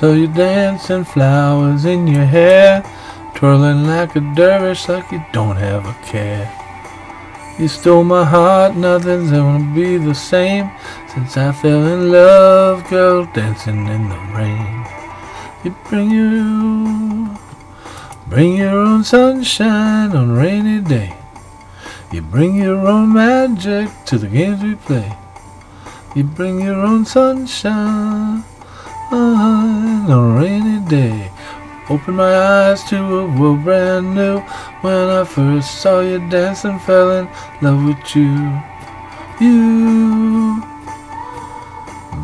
So you're dancing flowers in your hair, twirling like a dervish like you don't have a care. You stole my heart, nothing's gonna be the same since I fell in love, girl, dancing in the rain. You bring your, bring your own sunshine on rainy day. You bring your own magic to the games we play. You bring your own sunshine on a rainy day. Open my eyes to a world brand new. When I first saw you dancing, fell in love with you. You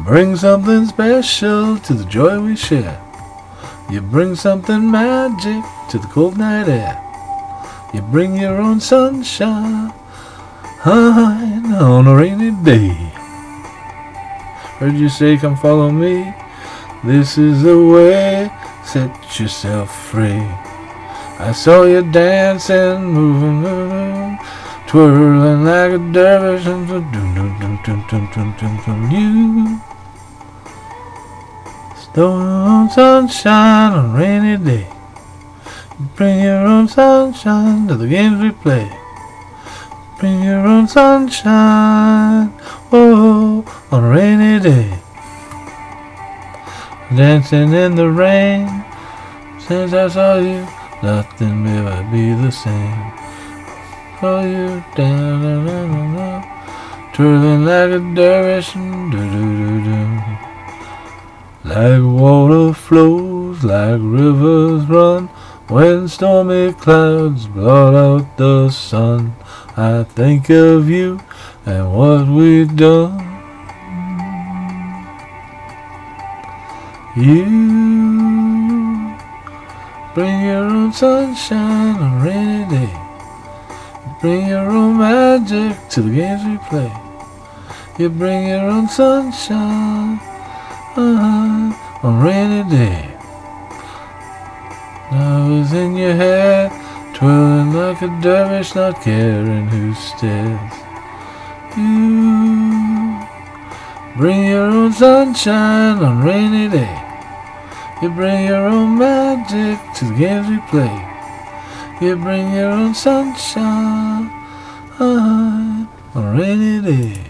bring something special to the joy we share. You bring something magic to the cold night air. You bring your own sunshine on a rainy day. Heard you say, come follow me. This is the way, set yourself free. I saw you dancing, moving, moving, twirling like a dervish. You stole your own sunshine on a rainy day. You bring your own sunshine to the games we play. Bring your own sunshine, oh, on a rainy day. Dancing in the rain. Since I saw you, nothing will ever be the same. Saw you down, down, down, down, twirling like a dervish. Like water flows, like rivers run. When stormy clouds blot out the sun, I think of you and what we've done. You bring your own sunshine on rainy day. You bring your own magic to the games we play. You bring your own sunshine uh-huh, on rainy day. Love is in your hair, twirling like a dervish, not caring who stares. You bring your own sunshine on rainy day. You bring your own magic to the games we play. You bring your own sunshine on a rainy day.